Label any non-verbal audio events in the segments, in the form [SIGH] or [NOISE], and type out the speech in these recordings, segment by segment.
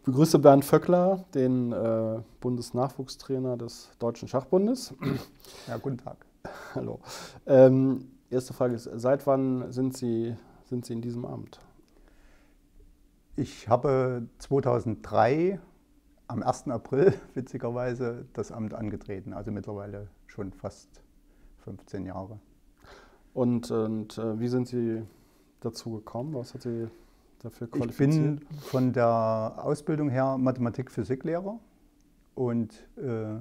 Ich begrüße Bernd Vöckler, den äh, Bundesnachwuchstrainer des Deutschen Schachbundes. Ja, guten Tag. [LAUGHS] Hallo. Ähm, erste Frage ist, seit wann sind Sie, sind Sie in diesem Amt? Ich habe 2003 am 1. April [LAUGHS] witzigerweise das Amt angetreten, also mittlerweile schon fast 15 Jahre. Und, und äh, wie sind Sie dazu gekommen? Was hat Sie dafür Ich qualifiziert? bin von der Ausbildung her Mathematik-Physiklehrer und äh,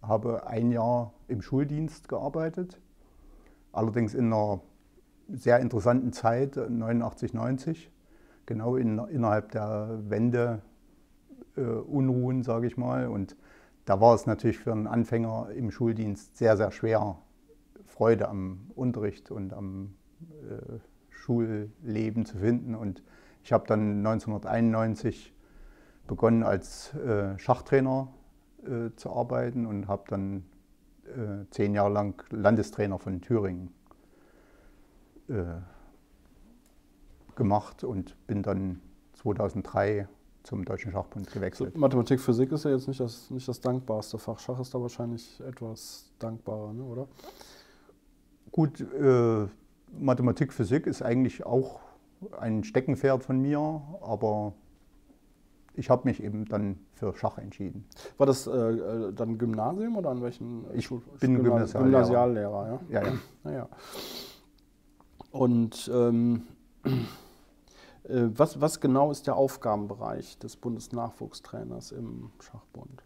habe ein Jahr im Schuldienst gearbeitet, allerdings in einer sehr interessanten Zeit, 89, 90, genau in, innerhalb der Wende äh, Unruhen, sage ich mal. Und da war es natürlich für einen Anfänger im Schuldienst sehr, sehr schwer, Freude am Unterricht und am äh, Schulleben zu finden. Und ich habe dann 1991 begonnen als äh, Schachtrainer äh, zu arbeiten und habe dann äh, zehn Jahre lang Landestrainer von Thüringen gemacht und bin dann 2003 zum Deutschen Schachbund So, gewechselt. Mathematik, Physik ist ja jetzt nicht das, nicht das dankbarste Fach. Schach ist da wahrscheinlich etwas dankbarer, ne, oder? Gut, Mathematik, Physik ist eigentlich auch ein Steckenpferd von mir, aber ich habe mich eben dann für Schach entschieden. War das äh, äh, dann Gymnasium oder an welchen? äh, Ich Schul- bin Gymna- Gymnasiallehrer. Gymnasiallehrer, ja. Ja, ja. [CLEARS THROAT] Naja. Und ähm, [CLEARS THROAT] äh, was, was genau ist der Aufgabenbereich des Bundesnachwuchstrainers im Schachbund?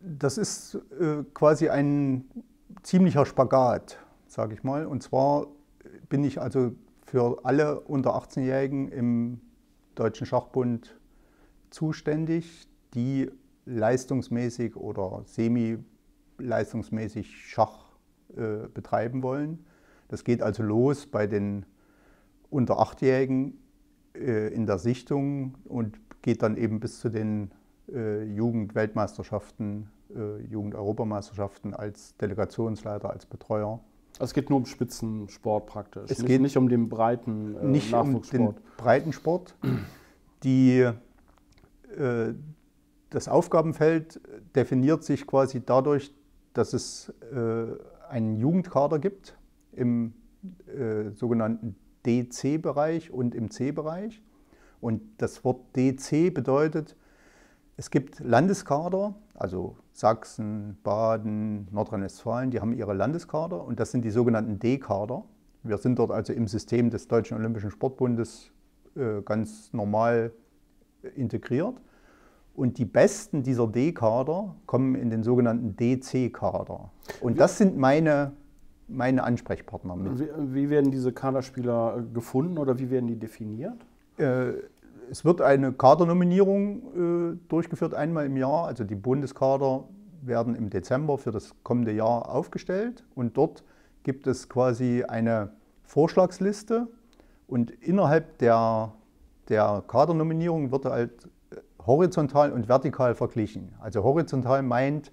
Das ist äh, quasi ein ziemlicher Spagat, sage ich mal. Und zwar bin ich also für alle unter 18-Jährigen im Deutschen Schachbund zuständig, die leistungsmäßig oder semi-leistungsmäßig Schach äh, betreiben wollen. Das geht also los bei den unter 8-Jährigen äh, in der Sichtung und geht dann eben bis zu den äh, Jugendweltmeisterschaften, äh, Jugendeuropameisterschaften als Delegationsleiter, als Betreuer. Also es geht nur um Spitzensport praktisch. Es nicht, geht nicht um den breiten äh, Nicht um den Nachwuchssport. Breitensport. Die, äh, das Aufgabenfeld definiert sich quasi dadurch, dass es äh, einen Jugendkader gibt im äh, sogenannten DC-Bereich und im C-Bereich. Und das Wort DC bedeutet, es gibt Landeskader, also Sachsen, Baden, Nordrhein-Westfalen, die haben ihre Landeskader und das sind die sogenannten D-Kader. Wir sind dort also im System des Deutschen Olympischen Sportbundes äh, ganz normal äh, integriert. Und die Besten dieser D-Kader kommen in den sogenannten DC-Kader. Und das sind meine, meine Ansprechpartner mit. Wie, wie werden diese Kaderspieler äh, gefunden oder wie werden die definiert? Äh, Es wird eine Kadernominierung äh, durchgeführt einmal im Jahr. Also die Bundeskader werden im Dezember für das kommende Jahr aufgestellt und dort gibt es quasi eine Vorschlagsliste und innerhalb der, der Kadernominierung wird halt äh, horizontal und vertikal verglichen. Also horizontal meint,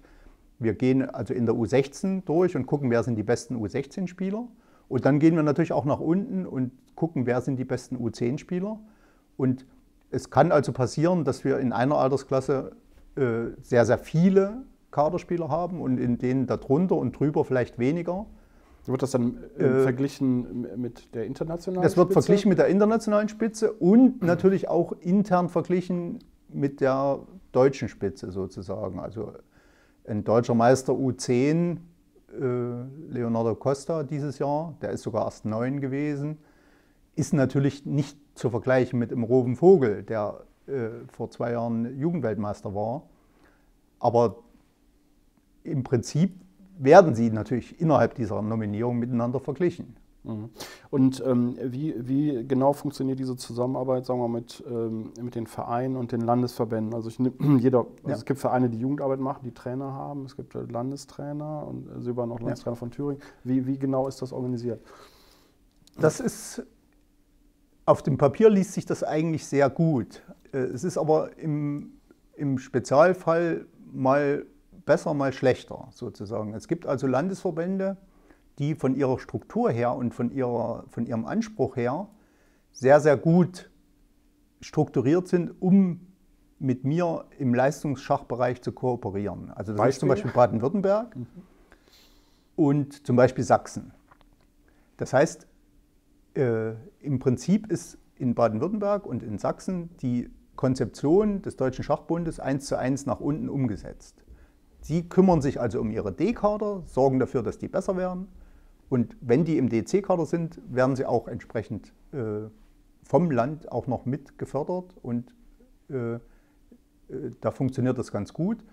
wir gehen also in der U16 durch und gucken, wer sind die besten U16-Spieler. Und dann gehen wir natürlich auch nach unten und gucken, wer sind die besten U10-Spieler. Und es kann also passieren, dass wir in einer Altersklasse äh, sehr, sehr viele Kaderspieler haben und in denen darunter und drüber vielleicht weniger. Wird das dann äh, Äh, verglichen mit der internationalen Das wird Spitze? verglichen mit der internationalen Spitze und [CLEARS THROAT] natürlich auch intern verglichen mit der deutschen Spitze sozusagen. Also ein deutscher Meister U10, äh, Leonardo Costa dieses Jahr, der ist sogar erst neun gewesen, ist natürlich nicht zu vergleichen mit dem Roven Vogel, der äh, vor zwei Jahren Jugendweltmeister war. Aber im Prinzip werden sie natürlich innerhalb dieser Nominierung miteinander verglichen. Mhm. Und ähm, wie, wie genau funktioniert diese Zusammenarbeit, sagen wir mal, mit, ähm, mit den Vereinen und den Landesverbänden? Also ich nehm, [CLEARS THROAT] jeder, also Ja. es gibt Vereine, die Jugendarbeit machen, die Trainer haben, es gibt äh, Landestrainer und äh, Sie waren auch Landestrainer von Thüringen. Wie, wie genau ist das organisiert? Das ist, auf dem Papier liest sich das eigentlich sehr gut. Äh, Es ist aber im, im Spezialfall mal besser, mal schlechter sozusagen. Es gibt also Landesverbände, die von ihrer Struktur her und von, ihrer, von ihrem Anspruch her sehr, sehr gut strukturiert sind, um mit mir im Leistungsschachbereich zu kooperieren. Also das Beispiel? ist zum Beispiel Baden-Württemberg mhm. und zum Beispiel Sachsen. Das heißt, äh, im Prinzip ist in Baden-Württemberg und in Sachsen die Konzeption des Deutschen Schachbundes eins zu eins nach unten umgesetzt. Sie kümmern sich also um ihre D-Kader, sorgen dafür, dass die besser werden. Und wenn die im DC-Kader sind, werden sie auch entsprechend äh, vom Land auch noch mit gefördert und äh, äh, da funktioniert das ganz gut.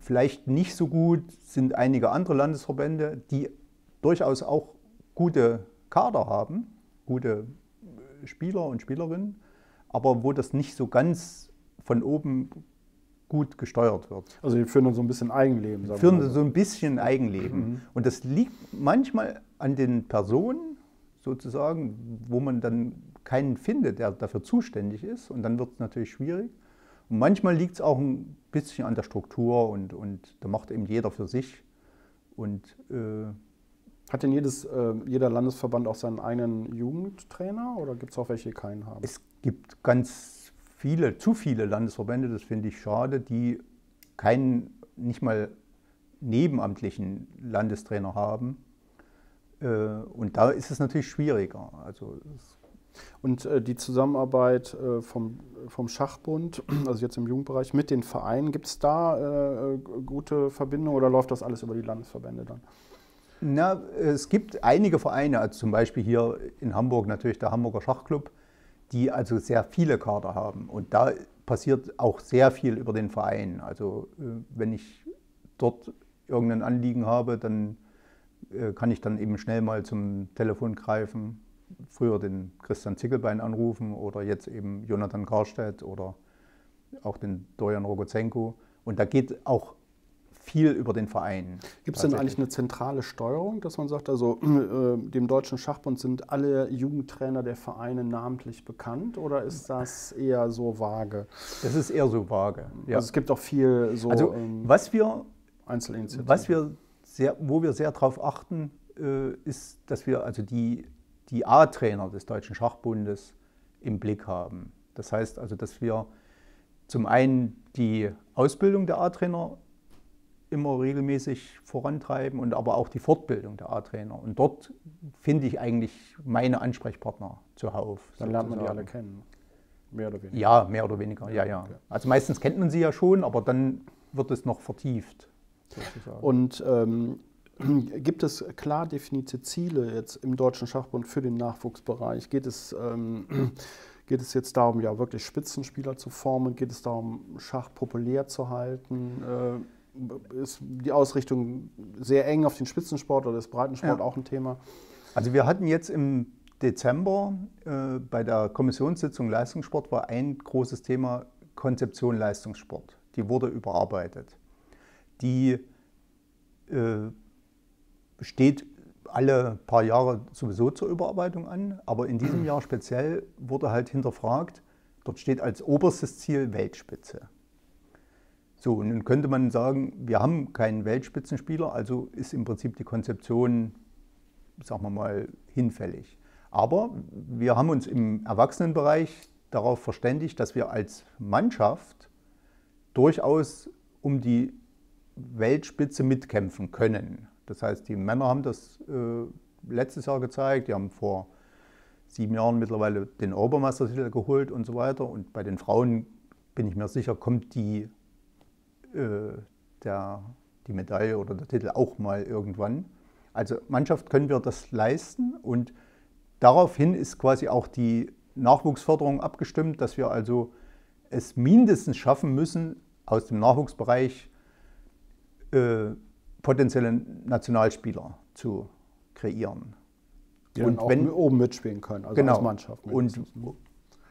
Vielleicht nicht so gut sind einige andere Landesverbände, die durchaus auch gute Kader haben, gute Spieler und Spielerinnen, aber wo das nicht so ganz von oben gut gesteuert wird. Also die führen dann so ein bisschen Eigenleben. Sagen führen so ein bisschen Eigenleben. Mhm. Und das liegt manchmal an den Personen sozusagen, wo man dann keinen findet, der dafür zuständig ist. Und dann wird es natürlich schwierig. Und manchmal liegt es auch ein bisschen an der Struktur und, und da macht eben jeder für sich. Und äh, hat denn jedes, äh, jeder Landesverband auch seinen eigenen Jugendtrainer oder gibt es auch welche, die keinen haben? Es gibt ganz viele, zu viele Landesverbände, das finde ich schade, die keinen, nicht mal nebenamtlichen Landestrainer haben. Äh, und da ist es natürlich schwieriger. Also und äh, die Zusammenarbeit äh, vom, vom Schachbund, [CLEARS THROAT] also jetzt im Jugendbereich, mit den Vereinen, gibt es da äh, gute Verbindungen oder läuft das alles über die Landesverbände dann? Na, es gibt einige Vereine, also zum Beispiel hier in Hamburg natürlich der Hamburger Schachclub, die also sehr viele Kader haben. Und da passiert auch sehr viel über den Verein. Also äh, wenn ich dort irgendein Anliegen habe, dann äh, kann ich dann eben schnell mal zum Telefon greifen. Früher den Christian Zickelbein anrufen oder jetzt eben Jonathan Karstedt oder auch den Dorian Rogozenko. Und da geht auch viel über den Verein. Gibt es denn eigentlich eine zentrale Steuerung, dass man sagt, also [CLEARS THROAT] äh, dem Deutschen Schachbund sind alle Jugendtrainer der Vereine namentlich bekannt oder ist das eher so vage? Das ist eher so vage. Ja. Also es gibt auch viel so also, ähm, was wir, Einzelinitiativen. Was wir sehr, wo wir sehr darauf achten, äh, ist, dass wir also die, die A-Trainer des Deutschen Schachbundes im Blick haben. Das heißt also, dass wir zum einen die Ausbildung der A-Trainer immer regelmäßig vorantreiben und aber auch die Fortbildung der A-Trainer. Und dort finde ich eigentlich meine Ansprechpartner zuhauf. Dann lernt man die alle kennen. Mehr oder weniger. Ja, mehr oder weniger, ja, ja. Also meistens kennt man sie ja schon, aber dann wird es noch vertieft. Sozusagen. Und ähm, [CLEARS THROAT] gibt es klar definierte Ziele jetzt im Deutschen Schachbund für den Nachwuchsbereich? Geht es, ähm, [CLEARS THROAT] geht es jetzt darum, ja wirklich Spitzenspieler zu formen? Geht es darum, Schach populär zu halten? Äh, ist die Ausrichtung sehr eng auf den Spitzensport oder ist Breitensport ja. auch ein Thema? Also wir hatten jetzt im Dezember äh, bei der Kommissionssitzung Leistungssport war ein großes Thema Konzeption Leistungssport. Die wurde überarbeitet. Die äh, steht alle paar Jahre sowieso zur Überarbeitung an, aber in diesem [CLEARS THROAT] Jahr speziell wurde halt hinterfragt, dort steht als oberstes Ziel Weltspitze. So, und nun könnte man sagen, wir haben keinen Weltspitzenspieler, also ist im Prinzip die Konzeption, sagen wir mal, hinfällig. Aber wir haben uns im Erwachsenenbereich darauf verständigt, dass wir als Mannschaft durchaus um die Weltspitze mitkämpfen können. Das heißt, die Männer haben das äh, letztes Jahr gezeigt, die haben vor sieben Jahren mittlerweile den Obermeistertitel geholt und so weiter. Und bei den Frauen bin ich mir sicher, kommt die äh, der, die Medaille oder der Titel auch mal irgendwann. Also Mannschaft können wir das leisten und daraufhin ist quasi auch die Nachwuchsförderung abgestimmt, dass wir also es mindestens schaffen müssen, aus dem Nachwuchsbereich äh, potenzielle Nationalspieler zu kreieren. Die und wenn, oben mitspielen können, also genau, als Mannschaft. Und,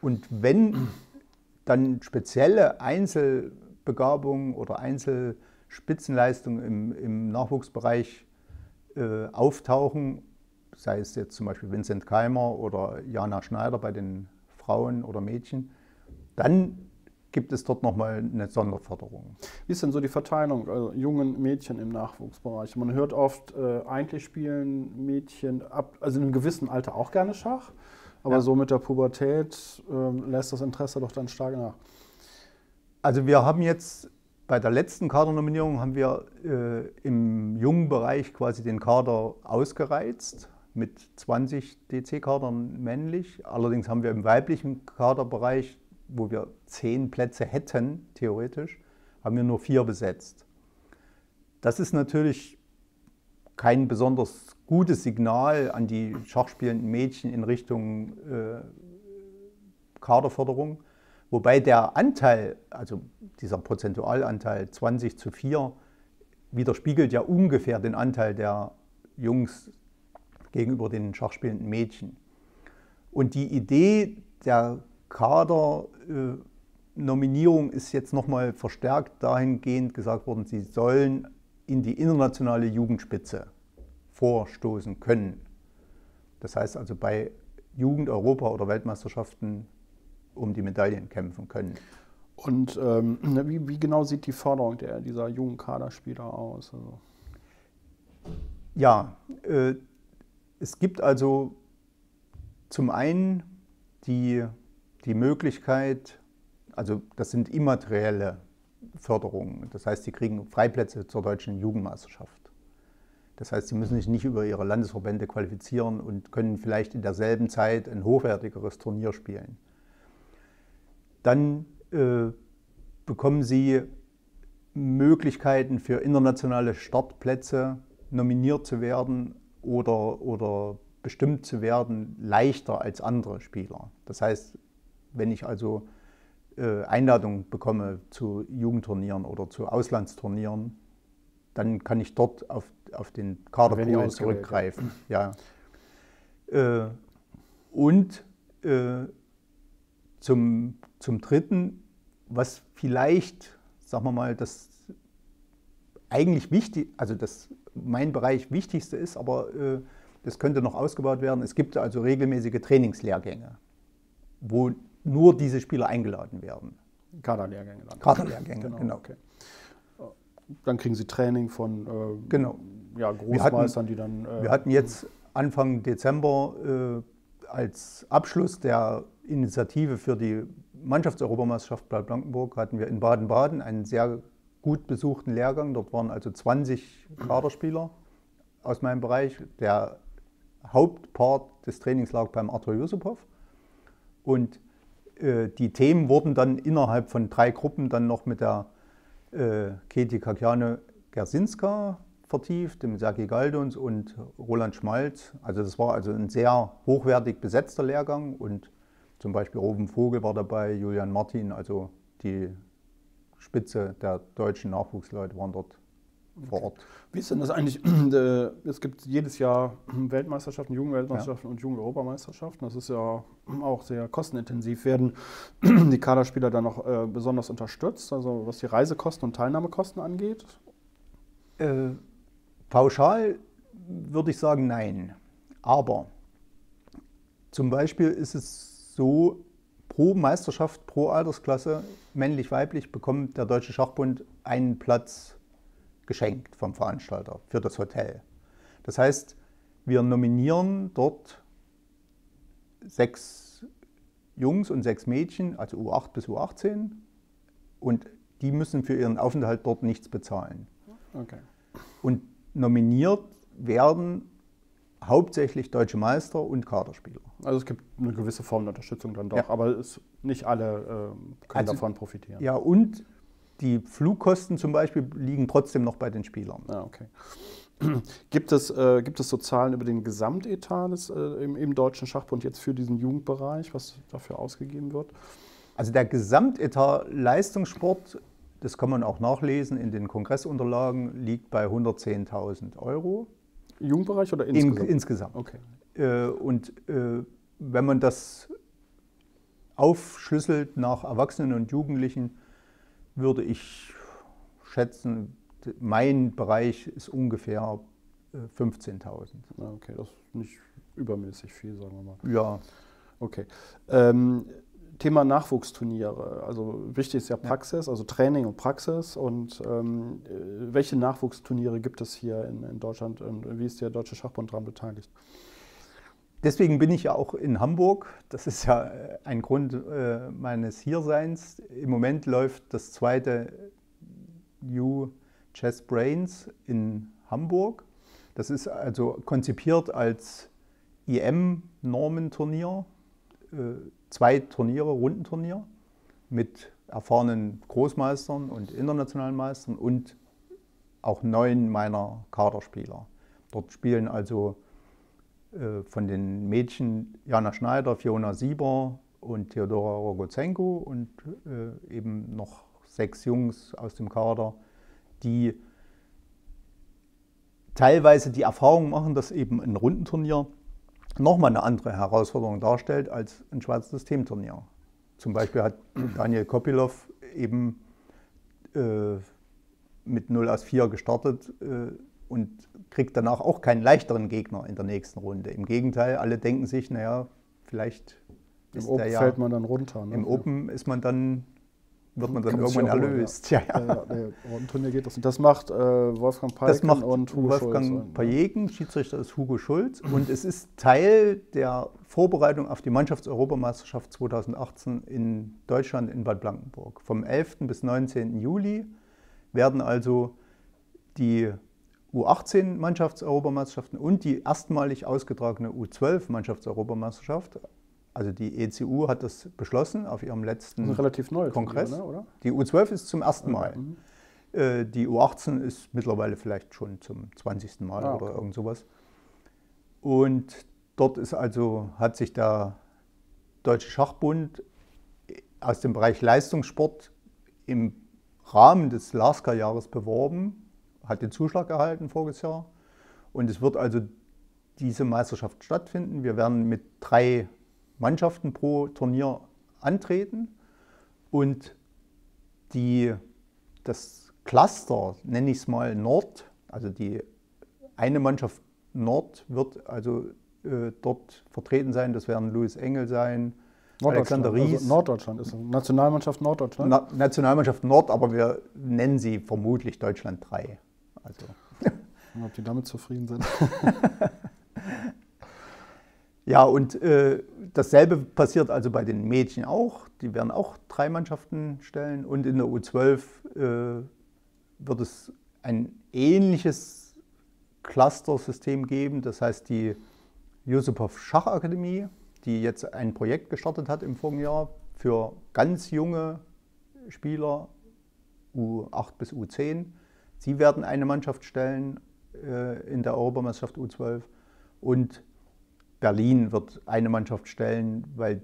und wenn dann spezielle Einzel- Begabung oder Einzelspitzenleistungen im, im Nachwuchsbereich äh, auftauchen, sei es jetzt zum Beispiel Vincent Keimer oder Jana Schneider bei den Frauen oder Mädchen, dann gibt es dort nochmal eine Sonderförderung. Wie ist denn so die Verteilung also jungen Mädchen im Nachwuchsbereich? Man hört oft, äh, eigentlich spielen Mädchen ab, also in einem gewissen Alter auch gerne Schach. Aber Ja. so mit der Pubertät ähm, lässt das Interesse doch dann stark nach. Also wir haben jetzt bei der letzten Kadernominierung haben wir äh, im jungen Bereich quasi den Kader ausgereizt mit 20 DC-Kadern männlich. Allerdings haben wir im weiblichen Kaderbereich, wo wir zehn Plätze hätten, theoretisch, haben wir nur vier besetzt. Das ist natürlich kein besonders gutes Signal an die schachspielenden Mädchen in Richtung äh, Kaderförderung. Wobei der Anteil, also dieser Prozentualanteil 20 zu 4, widerspiegelt ja ungefähr den Anteil der Jungs gegenüber den schachspielenden Mädchen. Und die Idee der Kadernominierung ist jetzt nochmal verstärkt dahingehend gesagt worden, sie sollen in die internationale Jugendspitze vorstoßen können. Das heißt also bei Jugend-, Europa- oder Weltmeisterschaften um die Medaillen kämpfen können. Und ähm, [CLEARS THROAT] wie, wie genau sieht die Förderung der, dieser jungen Kaderspieler aus? Also, Ja, äh, es gibt also zum einen die, die Möglichkeit, also das sind immaterielle Förderungen. Das heißt, sie kriegen Freiplätze zur deutschen Jugendmeisterschaft. Das heißt, sie müssen sich nicht über ihre Landesverbände qualifizieren und können vielleicht in derselben Zeit ein hochwertigeres Turnier spielen. Dann äh, bekommen sie Möglichkeiten für internationale Startplätze nominiert zu werden oder, oder bestimmt zu werden, leichter als andere Spieler. Das heißt, wenn ich also äh, Einladungen bekomme zu Jugendturnieren oder zu Auslandsturnieren, dann kann ich dort auf, auf den Kaderpool zurückgreifen. Ja. Äh, und äh, zum, zum Dritten, was vielleicht, sagen wir mal, das eigentlich wichtig, also das mein Bereich wichtigste ist, aber äh, das könnte noch ausgebaut werden. Es gibt also regelmäßige Trainingslehrgänge, wo nur diese Spieler eingeladen werden. Kaderlehrgänge dann. Kaderlehrgänge, genau. Okay. Dann kriegen sie Training von äh, Genau. ja, Wir hatten- Großmeistern, die dann. Äh, Wir hatten jetzt Anfang Dezember äh, als Abschluss der Initiative für die Mannschaftseuropameisterschaft bei Blankenburg hatten wir in Baden-Baden einen sehr gut besuchten Lehrgang. Dort waren also 20 Kaderspieler aus meinem Bereich. Der Hauptpart des Trainings lag beim Arthur Yusupov. Und äh, die Themen wurden dann innerhalb von drei Gruppen dann noch mit der äh, Kakiane Gersinska vertieft, dem Sergei Galdons und Roland Schmalz. Also das war also ein sehr hochwertig besetzter Lehrgang und zum Beispiel Ruben Vogel war dabei, Julian Martin, also die Spitze der deutschen Nachwuchsleute waren dort vor Ort. Wie ist denn das eigentlich? [CLEARS THROAT] Äh, Es gibt jedes Jahr Weltmeisterschaften, Jugendweltmeisterschaften und Jugendeuropameisterschaften. Das ist ja auch sehr kostenintensiv. Werden [CLEARS THROAT] die Kaderspieler dann noch äh, besonders unterstützt, also was die Reisekosten und Teilnahmekosten angeht? Äh, pauschal würde ich sagen, nein. Aber zum Beispiel ist es so, pro Meisterschaft, pro Altersklasse, männlich-weiblich, bekommt der Deutsche Schachbund einen Platz geschenkt vom Veranstalter für das Hotel. Das heißt, wir nominieren dort sechs Jungs und sechs Mädchen, also U8 bis U18, und die müssen für ihren Aufenthalt dort nichts bezahlen. Okay. Und nominiert werden hauptsächlich deutsche Meister und Kaderspieler. Also es gibt eine gewisse Form der Unterstützung dann doch, Ja. aber es, nicht alle ähm, können Also- davon profitieren. Ja, und die Flugkosten zum Beispiel liegen trotzdem noch bei den Spielern. Ah, okay. [CLEARS THROAT] Gibt es, äh, gibt es so Zahlen über den Gesamtetat des, äh, im, im Deutschen Schachbund jetzt für diesen Jugendbereich, was dafür ausgegeben wird? Also der Gesamtetat Leistungssport, das kann man auch nachlesen in den Kongressunterlagen, liegt bei 110.000 Euro Jugendbereich oder in- insgesamt? insgesamt. okay. Äh, Und äh, wenn man das aufschlüsselt nach Erwachsenen und Jugendlichen, würde ich schätzen, mein Bereich ist ungefähr äh, 15.000. Ja, okay, das ist nicht übermäßig viel, sagen wir mal. Ja, Okay. Ähm, Thema Nachwuchsturniere. Also wichtig ist ja Praxis, also Training und Praxis. Und ähm, äh, welche Nachwuchsturniere gibt es hier in, in Deutschland und wie ist der Deutsche Schachbund daran beteiligt? deswegen bin ich ja auch in Hamburg. Das ist ja äh, ein Grund äh, meines Hierseins. Im Moment läuft das zweite U Chess Brains in Hamburg. Das ist also konzipiert als IM-Normenturnier, äh, zwei Turniere, Rundenturnier mit erfahrenen Großmeistern und internationalen Meistern und auch neun meiner Kaderspieler. Dort spielen also äh, von den Mädchen Jana Schneider, Fiona Sieber und Theodora Rogozenko und äh, eben noch sechs Jungs aus dem Kader, die teilweise die Erfahrung machen, dass eben ein Rundenturnier nochmal eine andere Herausforderung darstellt als ein Schweizer Systemturnier. Zum Beispiel hat [CLEARS THROAT] Daniel Kopilov eben äh, mit 0 aus 4 gestartet äh, und kriegt danach auch keinen leichteren Gegner in der nächsten Runde. Im Gegenteil, alle denken sich, naja, vielleicht Im Open ja, fällt man dann runter. Ne? Im Open ist man dann wird man dann irgendwann erlöst. Ja, ja. ja, ja Turnier geht das. Und das macht äh, Wolfgang Peiken und Hugo Wolfgang Schulz. Pajeken, Schiedsrichter ist Hugo Schulz. Und es ist Teil der Vorbereitung auf die Mannschaftseuropameisterschaft 2018 in Deutschland in Bad Blankenburg. Vom 11. bis 19. Juli werden also die U18-Mannschaftseuropameisterschaften und die erstmalig ausgetragene U12-Mannschaftseuropameisterschaft also die ECU hat das beschlossen auf ihrem letzten Kongress. Turnier, ne, die U12 ist zum ersten Mal. Mhm. Äh, die U18 ist mittlerweile vielleicht schon zum 20. Mal ah, okay. oder irgend sowas. Und dort ist also, hat sich der Deutsche Schachbund aus dem Bereich Leistungssport im Rahmen des Lasker-Jahres beworben, hat den Zuschlag erhalten voriges Jahr. Und es wird also diese Meisterschaft stattfinden. Wir werden mit drei Mannschaften pro Turnier antreten und die, das Cluster, nenne ich es mal Nord, also die eine Mannschaft Nord wird also äh, dort vertreten sein. Das werden Louis Engel sein, Alexander Ries. Also Norddeutschland ist Nationalmannschaft Norddeutschland? Na, Nationalmannschaft Nord, aber wir nennen sie vermutlich Deutschland 3. Also. [LAUGHS] Ob die damit zufrieden sind. [LAUGHS] Ja, und äh, dasselbe passiert also bei den Mädchen auch. Die werden auch drei Mannschaften stellen. Und in der U12 äh, wird es ein ähnliches Cluster-System geben. Das heißt, die Josipov Schachakademie, die jetzt ein Projekt gestartet hat im vorigen Jahr für ganz junge Spieler, U8 bis U10. Sie werden eine Mannschaft stellen äh, in der Europameisterschaft U12. Und Berlin wird eine Mannschaft stellen, weil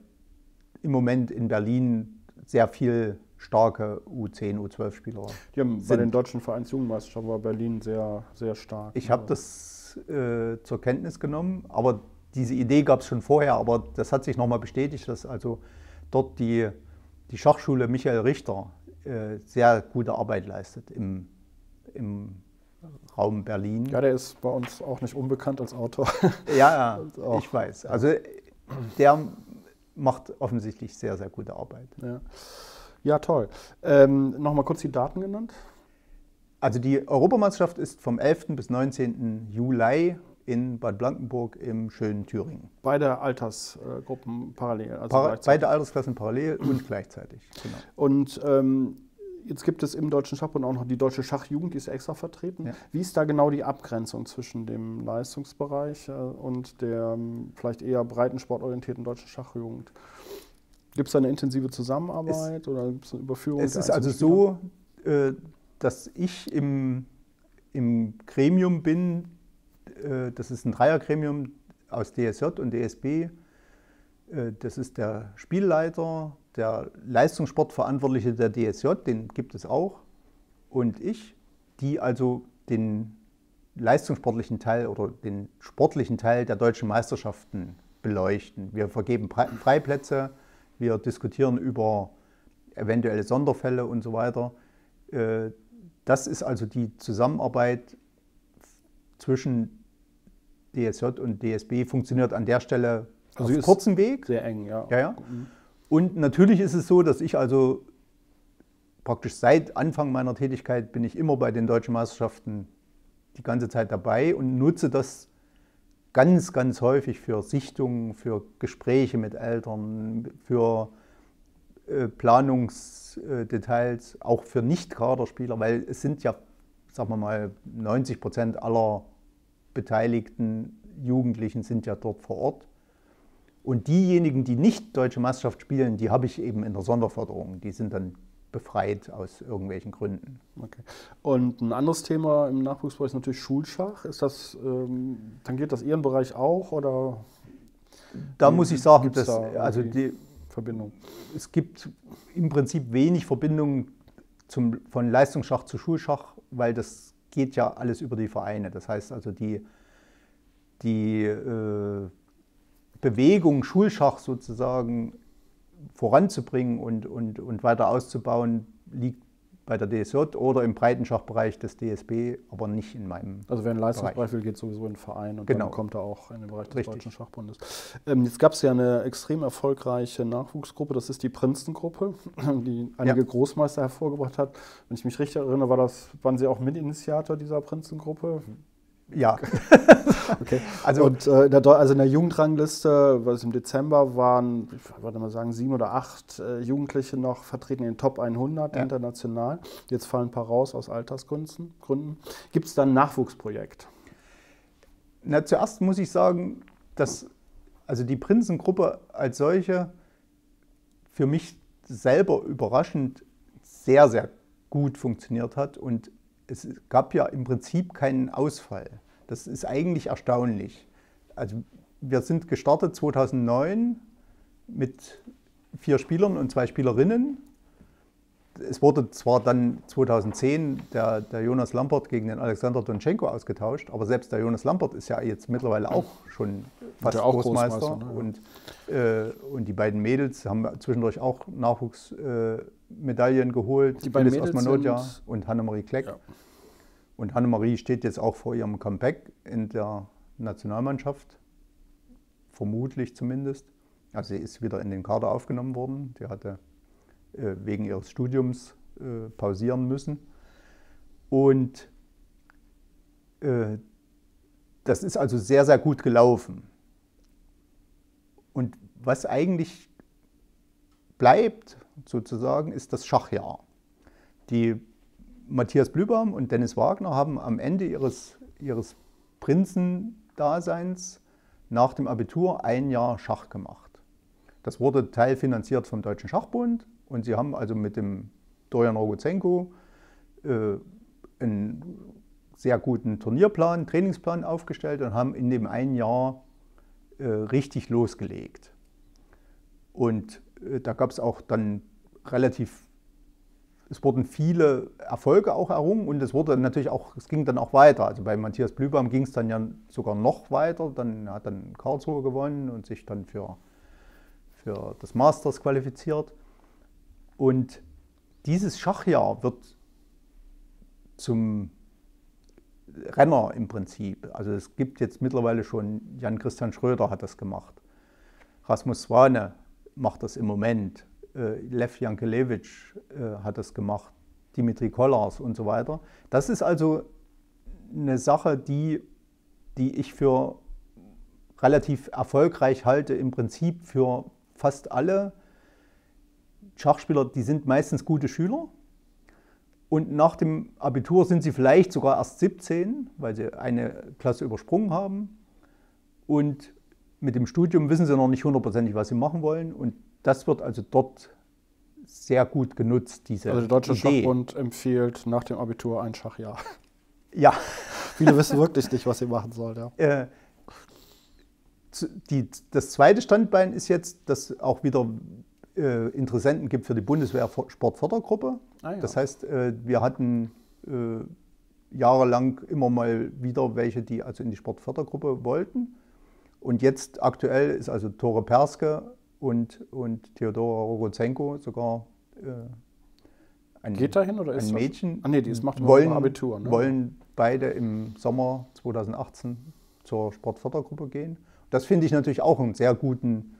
im Moment in Berlin sehr viel starke U10, U12-Spieler Die haben sind. bei den deutschen Vereinsjugendmeisterschaften war Berlin sehr, sehr stark. Ich habe das äh, zur Kenntnis genommen, aber diese Idee gab es schon vorher, aber das hat sich nochmal bestätigt, dass also dort die, die Schachschule Michael Richter äh, sehr gute Arbeit leistet im, im Raum Berlin. Ja, der ist bei uns auch nicht unbekannt als Autor. Ja, ja [LAUGHS] ich weiß. Also der macht offensichtlich sehr, sehr gute Arbeit. Ja, ja toll. Ähm, Nochmal kurz die Daten genannt. Also die Europameisterschaft ist vom 11. bis 19. Juli in Bad Blankenburg im schönen Thüringen. Beide Altersgruppen parallel. Also Par beide Altersklassen parallel und gleichzeitig. Genau. Und ähm, Jetzt gibt es im Deutschen Schachbund auch noch die Deutsche Schachjugend, die ist extra vertreten. Ja. Wie ist da genau die Abgrenzung zwischen dem Leistungsbereich äh, und der ähm, vielleicht eher breitensportorientierten Deutschen Schachjugend? Gibt es da eine intensive Zusammenarbeit es, oder gibt es eine Überführung? Es ist also so, äh, dass ich im, im Gremium bin, äh, das ist ein Dreiergremium aus DSJ und DSB. Das ist der Spielleiter, der Leistungssportverantwortliche der DSJ, den gibt es auch, und ich, die also den leistungssportlichen Teil oder den sportlichen Teil der deutschen Meisterschaften beleuchten. Wir vergeben Freiplätze, wir diskutieren über eventuelle Sonderfälle und so weiter. Äh, das ist also die Zusammenarbeit zwischen DSJ und DSB, funktioniert an der Stelle also auf kurzem Weg. Sehr eng, ja. ja, ja. Mhm. Und natürlich ist es so, dass ich also praktisch seit Anfang meiner Tätigkeit bin ich immer bei den deutschen Meisterschaften die ganze Zeit dabei und nutze das ganz, ganz häufig für Sichtungen, für Gespräche mit Eltern, für äh, Planungsdetails, auch für Nicht-Kaderspieler, weil es sind ja, sagen wir mal, 90 Prozent aller beteiligten Jugendlichen sind ja dort vor Ort. Und diejenigen, die nicht deutsche Meisterschaft spielen, die habe ich eben in der Sonderförderung. Die sind dann befreit aus irgendwelchen Gründen. Okay. Und ein anderes Thema im Nachwuchsbereich ist natürlich Schulschach. Ist das, ähm, tangiert das Ihren Bereich auch oder? Da muss ich sagen, dass da also die Verbindung. Es gibt im Prinzip wenig Verbindung zum, von Leistungsschach zu Schulschach, weil das geht ja alles über die Vereine. Das heißt also die, die äh, Bewegung Schulschach sozusagen voranzubringen und, und, und weiter auszubauen, liegt bei der DSJ oder im Breitenschachbereich des DSB, aber nicht in meinem Also wer einen Leistungsbereich will, geht sowieso in den Verein und genau. dann kommt er auch in den Bereich des Richtig. Deutschen Schachbundes. Ähm, jetzt gab es ja eine extrem erfolgreiche Nachwuchsgruppe, das ist die Prinzengruppe, [CLEARS THROAT] die einige Ja. Großmeister hervorgebracht hat. Wenn ich mich richtig erinnere, war das, waren Sie auch Mitinitiator dieser Prinzengruppe? Ja, [LAUGHS] Okay. Also- und äh, in der, also in der Jugendrangliste, was im Dezember waren, ich würde mal sagen, sieben oder acht äh, Jugendliche noch vertreten in den Top 100 Ja. international. Jetzt fallen ein paar raus aus Altersgründen. Gründen. Gibt es da ein Nachwuchsprojekt? Na, zuerst muss ich sagen, dass also die Prinzengruppe als solche für mich selber überraschend sehr, sehr gut funktioniert hat und es gab ja im Prinzip keinen Ausfall. Das ist eigentlich erstaunlich. Also wir sind gestartet 2009 mit vier Spielern und zwei Spielerinnen. Es wurde zwar dann 2010 der, der Jonas Lampert gegen den Alexander Donschenko ausgetauscht, aber selbst der Jonas Lampert ist ja jetzt mittlerweile auch schon fast auch Großmeister. Großmeister, ne? und, äh, und die beiden Mädels haben zwischendurch auch Nachwuchsmedaillen äh, geholt. Die beiden Phyllis Mädels und Hannemarie Kleck. Ja. Und Hannemarie steht jetzt auch vor ihrem Comeback in der Nationalmannschaft, vermutlich zumindest. Also sie ist wieder in den Kader aufgenommen worden. Die hatte wegen ihres Studiums äh, pausieren müssen. Und äh, das ist also sehr, sehr gut gelaufen. Und was eigentlich bleibt, sozusagen, ist das Schachjahr. Die Matthias Blübaum und Dennis Wagner haben am Ende ihres, ihres Prinzendaseins nach dem Abitur ein Jahr Schach gemacht. Das wurde teilfinanziert vom Deutschen Schachbund und sie haben also mit dem Dorian Rogozenko äh, einen sehr guten Turnierplan, Trainingsplan aufgestellt und haben in dem einen Jahr äh, richtig losgelegt. Und äh, da gab es auch dann relativ, es wurden viele Erfolge auch errungen und es wurde natürlich auch, es ging dann auch weiter. Also bei Matthias Blübaum ging es dann ja sogar noch weiter. Dann hat dann Karlsruhe gewonnen und sich dann für, für das Masters qualifiziert. Und dieses Schachjahr wird zum Renner im Prinzip. Also es gibt jetzt mittlerweile schon, Jan-Christian Schröder hat das gemacht. Rasmus Swane macht das im Moment. Äh, Lev Jankelewitsch äh, hat das gemacht. Dimitri Kollars und so weiter. Das ist also eine Sache, die, die ich für relativ erfolgreich halte, im Prinzip für fast alle Schachspieler, die sind meistens gute Schüler. Und nach dem Abitur sind sie vielleicht sogar erst 17, weil sie eine Klasse übersprungen haben. Und mit dem Studium wissen sie noch nicht hundertprozentig, was sie machen wollen. Und das wird also dort sehr gut genutzt, diese Also der Deutsche Idee. Schachbund empfiehlt nach dem Abitur ein Schachjahr. Ja, Viele wissen wirklich nicht, was sie machen sollen. Ja. äh, die, das zweite Standbein ist jetzt, dass auch wieder äh, Interessenten gibt für die Bundeswehr Sportfördergruppe. Ah, ja. Das heißt, äh, wir hatten äh, jahrelang immer mal wieder welche, die also in die Sportfördergruppe wollten. Und jetzt aktuell ist also Tore Perske und, und Theodora Rogozenko sogar äh, ein, Geht dahin oder ist ein das- Mädchen. Ah, nee, die ist- macht wollen, Abitur, ne? wollen beide im Sommer 2018 zur Sportfördergruppe gehen. Das finde ich natürlich auch einen sehr guten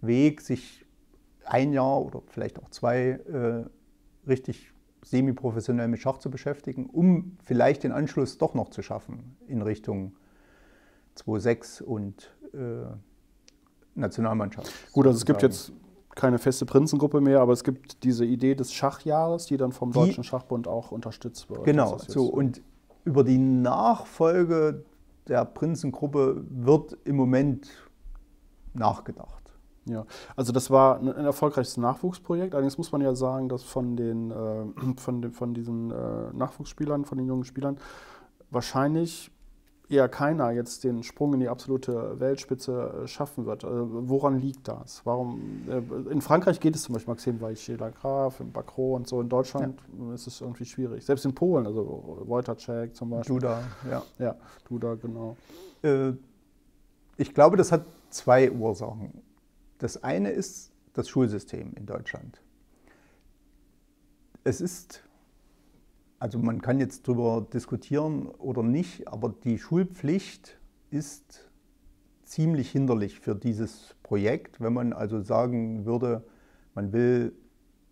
Weg, sich ein Jahr oder vielleicht auch zwei äh, richtig semi-professionell mit Schach zu beschäftigen, um vielleicht den Anschluss doch noch zu schaffen in Richtung 2-6 und äh, Nationalmannschaft. Gut, also es gibt jetzt keine feste Prinzengruppe mehr, aber es gibt diese Idee des Schachjahres, die dann vom die, Deutschen Schachbund auch unterstützt wird. Genau, so und über die Nachfolge der Prinzengruppe wird im Moment nachgedacht. Ja, also das war ein erfolgreiches Nachwuchsprojekt. Allerdings muss man ja sagen, dass von den, äh, von, den, von diesen äh, Nachwuchsspielern, von den jungen Spielern, wahrscheinlich eher keiner jetzt den Sprung in die absolute Weltspitze äh, schaffen wird. Also woran liegt das? Warum? Äh, in Frankreich geht es zum Beispiel Maxim Weichela Graf, in Bacro und so. In Deutschland ja. ist es irgendwie schwierig. Selbst in Polen, also Wojtacek zum Beispiel. Duda, ja. Ja, Duda, genau. Äh, ich glaube, das hat zwei Ursachen. Das eine ist das Schulsystem in Deutschland. Es ist also man kann jetzt darüber diskutieren oder nicht, aber die Schulpflicht ist ziemlich hinderlich für dieses Projekt. Wenn man also sagen würde, man will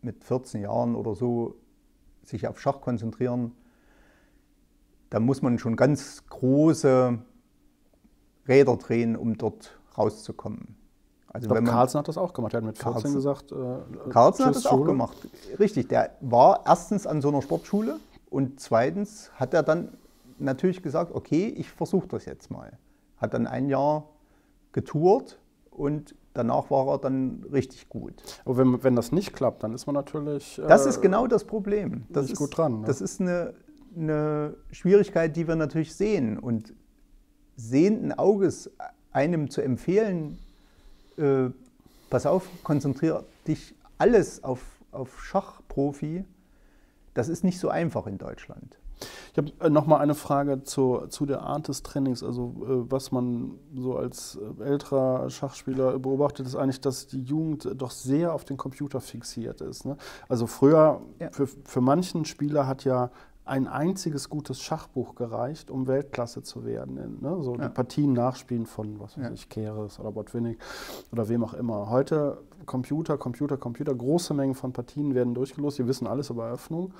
mit 14 Jahren oder so sich auf Schach konzentrieren, dann muss man schon ganz große Räder drehen, um dort rauszukommen. Also ich glaube, Carlsen hat das auch gemacht. Er hat mit 14 Carlsen, gesagt. Äh, Carlsen hat das Schule. auch gemacht. Richtig, der war erstens an so einer Sportschule und zweitens hat er dann natürlich gesagt, okay, ich versuche das jetzt mal. Hat dann ein Jahr getourt und danach war er dann richtig gut. Aber wenn, wenn das nicht klappt, dann ist man natürlich. Äh, das ist genau das Problem. Das ist gut dran. Ne? Das ist eine, eine Schwierigkeit, die wir natürlich sehen. Und sehenden Auges einem zu empfehlen, äh, pass auf, konzentriere dich alles auf, auf Schachprofi, das ist nicht so einfach in Deutschland. Ich habe äh, noch mal eine Frage zu, zu der Art des Trainings. Also äh, was man so als äh, älterer Schachspieler beobachtet, ist eigentlich, dass die Jugend doch sehr auf den Computer fixiert ist. Ne? Also früher, ja. für, für manchen Spieler hat ja ein einziges gutes Schachbuch gereicht, um Weltklasse zu werden. Ne? So ja. die Partien nachspielen von, was weiß ja. ich, Keres oder Botwinnik oder wem auch immer. Heute Computer, Computer, Computer, große Mengen von Partien werden durchgelost. Die wissen alles über Eröffnung.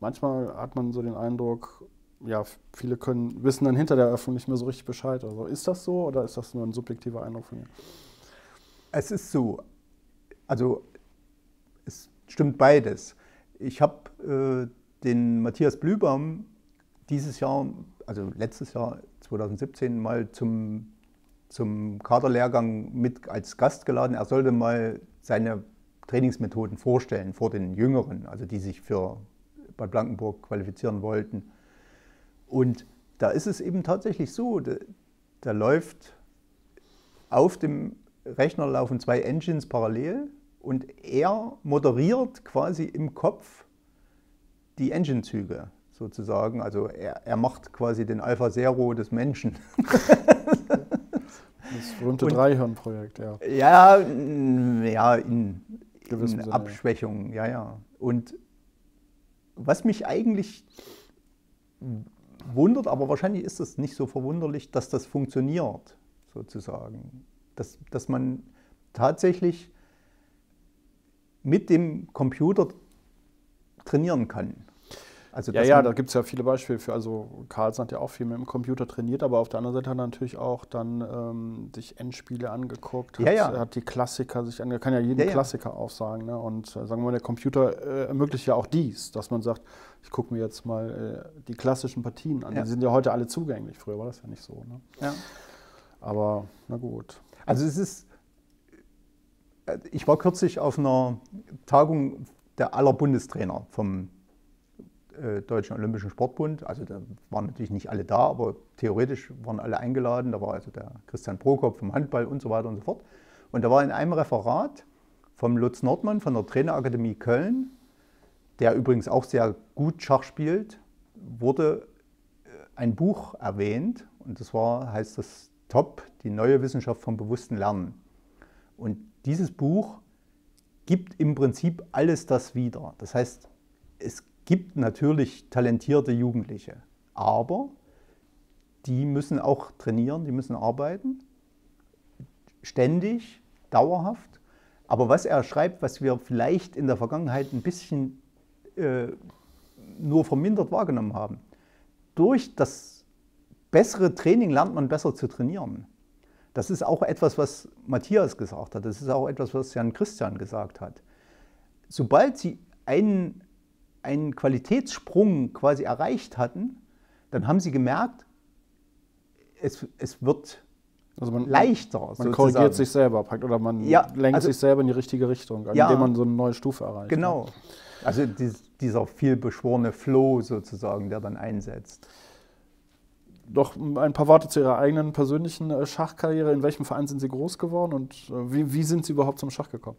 Manchmal hat man so den Eindruck, ja, viele können, wissen dann hinter der Eröffnung nicht mehr so richtig Bescheid. Also ist das so oder ist das nur ein subjektiver Eindruck von mir? Es ist so. Also es stimmt beides. Ich habe äh, den Matthias Blübaum dieses Jahr, also letztes Jahr 2017, mal zum, zum Kaderlehrgang mit als Gast geladen. Er sollte mal seine Trainingsmethoden vorstellen vor den Jüngeren, also die sich für Bad Blankenburg qualifizieren wollten. Und da ist es eben tatsächlich so, da, da läuft auf dem Rechner laufen zwei Engines parallel und er moderiert quasi im Kopf die Engine-Züge sozusagen. Also er, er macht quasi den Alpha Zero des Menschen. [LAUGHS] Das berühmte Dreihirn-Projekt, ja. Ja, ja, in, in Abschwächung, ja, ja. Und was mich eigentlich wundert, aber wahrscheinlich ist es nicht so verwunderlich, dass das funktioniert, sozusagen. Dass, dass man tatsächlich mit dem Computer trainieren kann. Also, ja, ja, da gibt es ja viele Beispiele für. Also Carlsen hat ja auch viel mit dem Computer trainiert, aber auf der anderen Seite hat er natürlich auch dann ähm, sich Endspiele angeguckt, hat, ja, ja. hat die Klassiker sich angeguckt, kann ja jeden ja, Klassiker aufsagen. Ne? Und äh, sagen wir mal, der Computer äh, ermöglicht ja auch dies, dass man sagt, ich gucke mir jetzt mal äh, die klassischen Partien an. Die sind ja heute alle zugänglich. Früher war das ja nicht so. Ne? Ja. Aber na gut. Also es ist, äh, ich war kürzlich auf einer Tagung der aller Bundestrainer vom Deutschen Olympischen Sportbund. Also da waren natürlich nicht alle da, aber theoretisch waren alle eingeladen. Da war also der Christian Prokop vom Handball und so weiter und so fort. Und da war in einem Referat vom Lutz Nordmann von der Trainerakademie Köln, der übrigens auch sehr gut Schach spielt, wurde äh, ein Buch erwähnt und das war, heißt das Top, die neue Wissenschaft vom bewussten Lernen. Und dieses Buch gibt im Prinzip alles das wieder. Das heißt, es gibt natürlich talentierte Jugendliche, aber die müssen auch trainieren, die müssen arbeiten, ständig, dauerhaft. Aber was er schreibt, was wir vielleicht in der Vergangenheit ein bisschen äh, nur vermindert wahrgenommen haben, durch das bessere Training lernt man besser zu trainieren. Das ist auch etwas, was Matthias gesagt hat. Das ist auch etwas, was Jan Christian gesagt hat. Sobald sie einen, einen Qualitätssprung quasi erreicht hatten, dann haben sie gemerkt, es, es wird also man, leichter. Man sozusagen. korrigiert sich selber oder man ja, lenkt also, sich selber in die richtige Richtung, ja, indem man so eine neue Stufe erreicht. Genau. Also dieser vielbeschworene Flow sozusagen, der dann einsetzt. Noch ein paar Worte zu Ihrer eigenen persönlichen äh, Schachkarriere. In welchem Verein sind Sie groß geworden und äh, wie, wie sind Sie überhaupt zum Schach gekommen?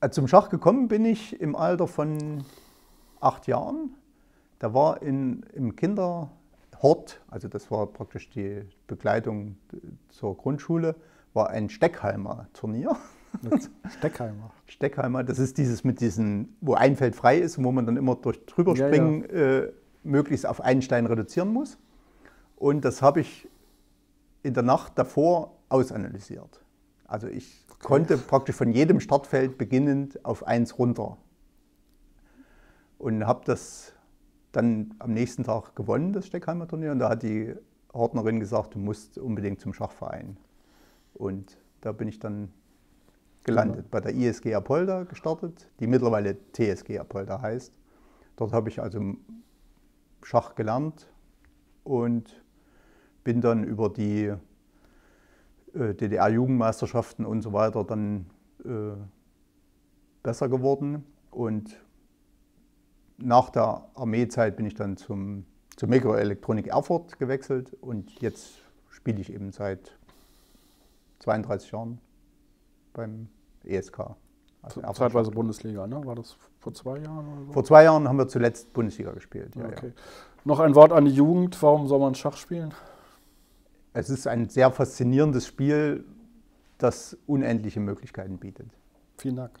Äh, zum Schach gekommen bin ich im Alter von acht Jahren. Da war in, im Kinderhort, also das war praktisch die Begleitung zur Grundschule, war ein Steckheimer Turnier. Steckheimer. [LAUGHS] Steckheimer, das ist dieses mit diesen, wo ein Feld frei ist und wo man dann immer durch drüber springen ja, ja. Äh, möglichst auf einen Stein reduzieren muss. Und das habe ich in der Nacht davor ausanalysiert. Also ich okay. konnte praktisch von jedem Startfeld beginnend auf eins runter. Und habe das dann am nächsten Tag gewonnen, das Steckheimer Turnier. Und da hat die Ordnerin gesagt, du musst unbedingt zum Schachverein. Und da bin ich dann gelandet. Genau. Bei der ISG Apolda gestartet, die mittlerweile TSG Apolda heißt. Dort habe ich also Schach gelernt und bin dann über die äh, DDR-Jugendmeisterschaften und so weiter dann äh, besser geworden. Und nach der Armeezeit bin ich dann zum, zur Mikroelektronik Erfurt gewechselt und jetzt spiele ich eben seit 32 Jahren beim ESK. Also Zeitweise Bundesliga, ne? War das vor zwei Jahren oder so? Vor zwei Jahren haben wir zuletzt Bundesliga gespielt. Ja, okay. Ja. Noch ein Wort an die Jugend. Warum soll man Schach spielen? Es ist ein sehr faszinierendes Spiel, das unendliche Möglichkeiten bietet. Vielen Dank.